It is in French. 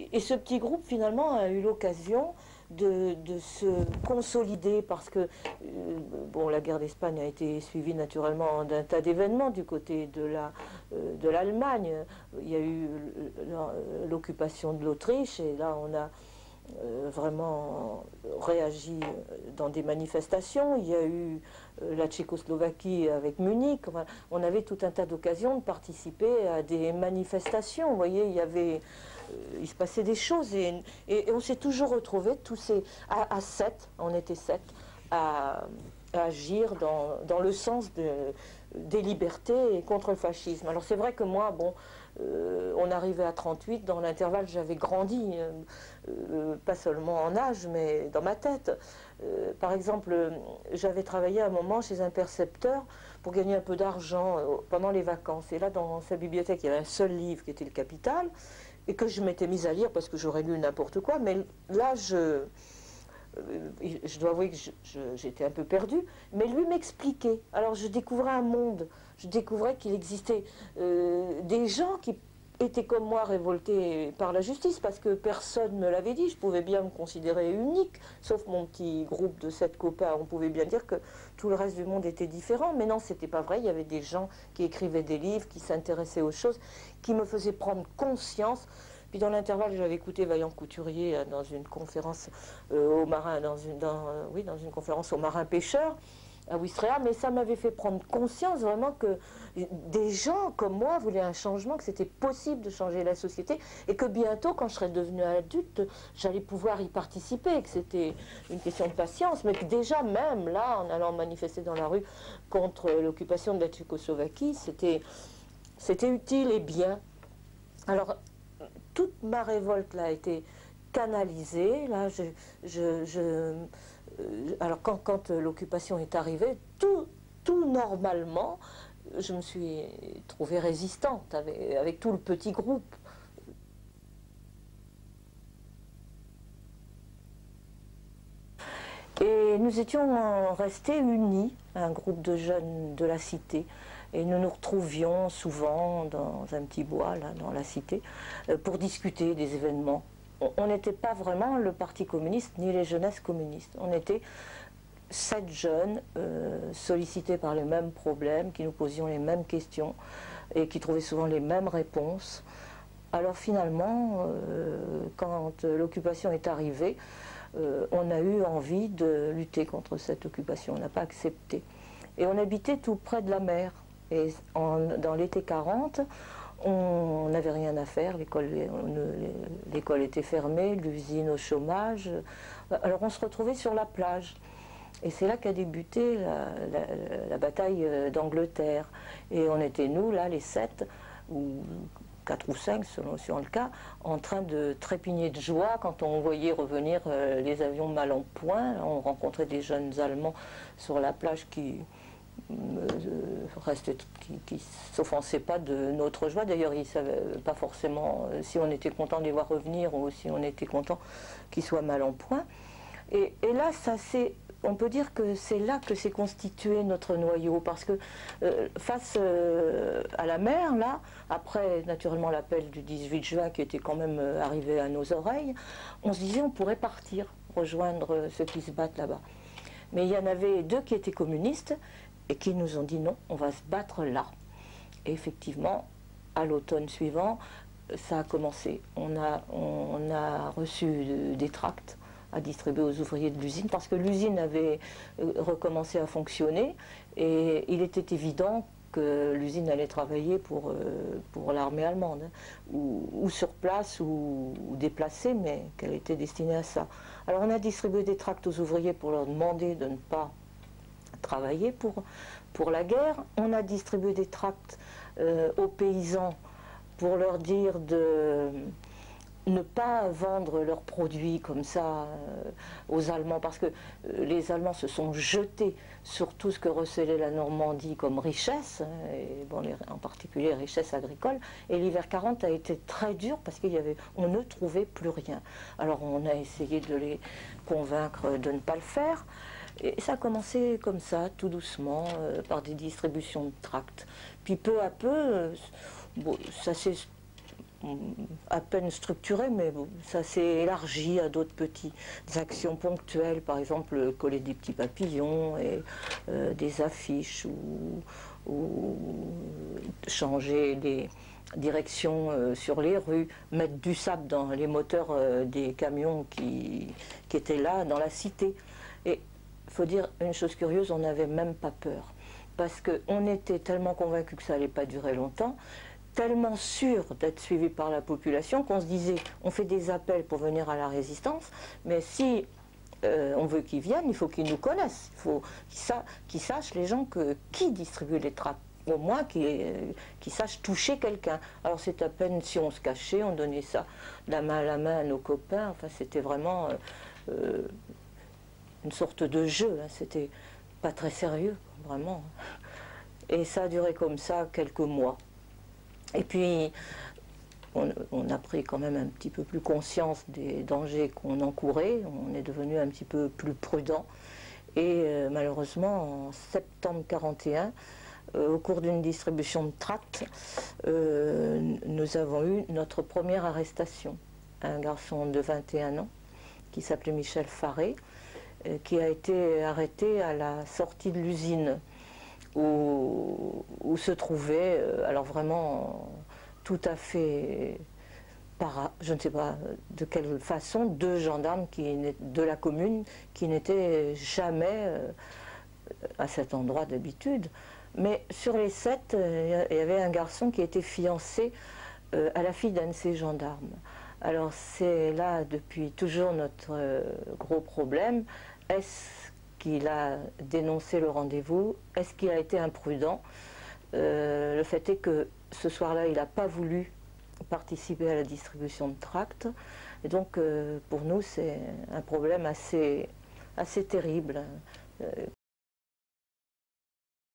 et ce petit groupe, finalement, a eu l'occasion de, se consolider parce que euh, bon, la guerre d'Espagne a été suivie naturellement d'un tas d'événements du côté de la euh, de l'Allemagne. Il y a eu l'occupation de l'Autriche et là on a euh, vraiment réagi dans des manifestations. Il y a eu la Tchécoslovaquie avec Munich. On avait tout un tas d'occasions de participer à des manifestations. Vous voyez, il y avait euh, il se passait des choses et, on s'est toujours retrouvés tous ces à, sept, on était sept, à, agir dans, le sens des libertés et contre le fascisme. Alors c'est vrai que moi, bon, euh, on arrivait à 38, dans l'intervalle j'avais grandi, euh, pas seulement en âge, mais dans ma tête. par exemple, j'avais travaillé un moment chez un percepteur pour gagner un peu d'argent pendant les vacances. Et là, dans sa bibliothèque, il y avait un seul livre qui était le Capital et que je m'étais mise à lire parce que j'aurais lu n'importe quoi, mais là, je, euh, je dois avouer que j'étais un peu perdue, mais lui m'expliquait. Alors je découvrais un monde, je découvrais qu'il existait euh, des gens qui étaient comme moi révoltés par la justice, parce que personne ne me l'avait dit, je pouvais bien me considérer unique, sauf mon petit groupe de sept copains, on pouvait bien dire que tout le reste du monde était différent, mais non, c'était pas vrai, il y avait des gens qui écrivaient des livres, qui s'intéressaient aux choses, qui me faisaient prendre conscience puis dans l'intervalle, j'avais écouté Vaillant Couturier euh, dans une conférence euh, au marin, dans une, euh, oui, dans une conférence aux marins pêcheurs à Ouistreham, mais ça m'avait fait prendre conscience vraiment que des gens comme moi voulaient un changement, que c'était possible de changer la société et que bientôt, quand je serais devenue adulte, j'allais pouvoir y participer, que c'était une question de patience, mais que déjà même là, en allant manifester dans la rue contre l'occupation de la Tchécoslovaquie, c'était utile et bien. Alors, toute ma révolte a été canalisée. Euh, alors quand, quand l'occupation est arrivée, tout, normalement, je me suis trouvée résistante avec tout le petit groupe. Et nous étions restés unis, un groupe de jeunes de la cité. Et nous nous retrouvions souvent dans un petit bois, là, dans la cité, euh, pour discuter des événements. On n'était pas vraiment le Parti communiste ni les jeunesses communistes. On était sept jeunes euh, sollicités par les mêmes problèmes, qui nous posions les mêmes questions et qui trouvaient souvent les mêmes réponses. Alors finalement, euh, quand l'occupation est arrivée, on a eu envie de lutter contre cette occupation. On n'a pas accepté. Et on habitait tout près de la mer. Et dans l'été 40, on n'avait rien à faire, l'école était fermée, l'usine au chômage. Alors on se retrouvait sur la plage. Et c'est là qu'a débuté la, bataille euh, d'Angleterre. Et on était, nous, là, les sept, ou quatre ou cinq, selon, selon le cas, en train de trépigner de joie quand on voyait revenir euh, les avions mal en point. On rencontrait des jeunes Allemands sur la plage qui, reste, qui ne s'offensaient pas de notre joie. D'ailleurs, ils ne savaient pas forcément euh, si on était content de les voir revenir ou si on était content qu'ils soient mal en point. Et, là, ça on peut dire que c'est là que s'est constitué notre noyau, parce que euh, face euh, à la mer, là, après naturellement l'appel du 18 juin qui était quand même arrivé à nos oreilles, on se disait on pourrait partir, rejoindre ceux qui se battent là-bas. Mais il y en avait deux qui étaient communistes et qui nous ont dit non, on va se battre là. Et effectivement, à l'automne suivant, ça a commencé. On a, on a reçu des tracts à distribuer aux ouvriers de l'usine parce que l'usine avait euh, recommencé à fonctionner et il était évident que l'usine allait travailler pour, euh, pour l'armée allemande, hein, ou, sur place ou, ou déplacée, mais qu'elle était destinée à ça. Alors on a distribué des tracts aux ouvriers pour leur demander de ne pas travailler pour, pour la guerre. On a distribué des tracts euh, aux paysans pour leur dire de ne pas vendre leurs produits comme ça euh, aux Allemands, parce que euh, les Allemands se sont jetés sur tout ce que recelait la Normandie comme richesse, en particulier richesse agricole, et l'hiver 40 a été très dur parce qu'on ne trouvait plus rien. Alors on a essayé de les convaincre de ne pas le faire, et ça a commencé comme ça, tout doucement, euh, par des distributions de tracts. Puis peu à peu, euh, ça s'est à peine structuré, mais ça s'est élargi à d'autres petites actions ponctuelles, par exemple coller des petits papillons et euh, des affiches ou, changer les directions euh, sur les rues, mettre du sable dans les moteurs euh, des camions qui, étaient là dans la cité. Faut dire une chose curieuse, on n'avait même pas peur. Parce qu'on était tellement convaincus que ça n'allait pas durer longtemps tellement sûr d'être suivi par la population qu'on se disait on fait des appels pour venir à la résistance, mais si euh, on veut qu'ils viennent, il faut qu'ils nous connaissent, il faut qu'ils, sachent les gens que, qui distribue les trappes au moins qu'ils sachent toucher quelqu'un. Alors c'est à peine si on se cachait, on donnait ça la main à la main à nos copains, enfin c'était vraiment euh, euh, une sorte de jeu, hein. c'était pas très sérieux, vraiment. Et ça a duré comme ça quelques mois. Et puis, on, a pris quand même un petit peu plus conscience des dangers qu'on encourait, on est devenu un petit peu plus prudent. Et euh, malheureusement, en septembre 41, euh, au cours d'une distribution de tracts, euh, nous avons eu notre première arrestation. Un garçon de 21 ans qui s'appelait Michel Faré, qui a été arrêté à la sortie de l'usine où, se trouvaient, euh, alors vraiment tout à fait par, je ne sais pas de quelle façon, deux gendarmes qui, de la commune qui n'étaient jamais euh, à cet endroit d'habitude. Mais sur les sept, euh, il y avait un garçon qui était fiancé à la fille d'un de ces gendarmes. Alors c'est là depuis toujours notre gros problème. Est-ce qu'il a dénoncé le rendez-vous? Est-ce qu'il a été imprudent? Euh, Le fait est que ce soir-là, il n'a pas voulu participer à la distribution de tracts. Et donc, euh, pour nous, c'est un problème assez, terrible. Euh,